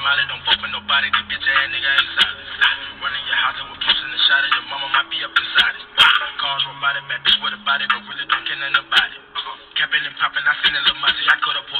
Molly, don't fuck with nobody. They get your ass nigga ain't solid. Running your house and we're posting the shot of your mama might be up inside it. Cars robotic, bad bitch with a body, but really don't care nothing about it. Capping and popping, I seen a little muzzy. I could have pulled